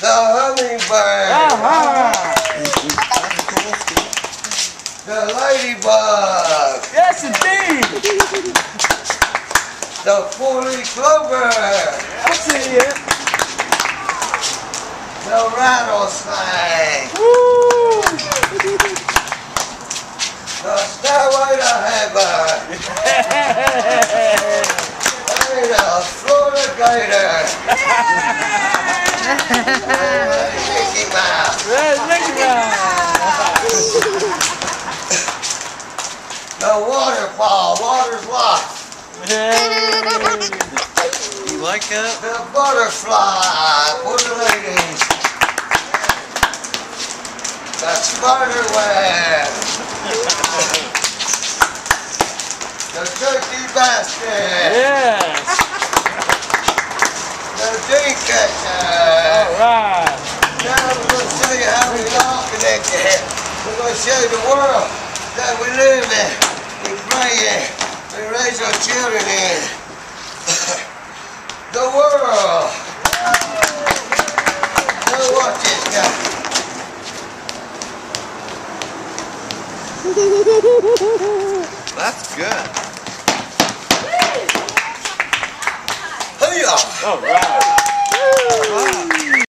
The hummingbird. Uh-huh. The ladybug. Yes, indeed. The four-leaf clover. I see it. The rattlesnake. Woo. The stairway to heaven. Hey, the Florida gator. The waterfall. Water's lost. Hey. You like that? The butterfly for the ladies. The spider web. the turkey basket. Yes. The catcher. All right. Now we're going to show you how we all connected. We're going to show you the world that we live in. We play in. We raise our children in. the world. Now watch this guy. That's good. Hoo-yah! All right.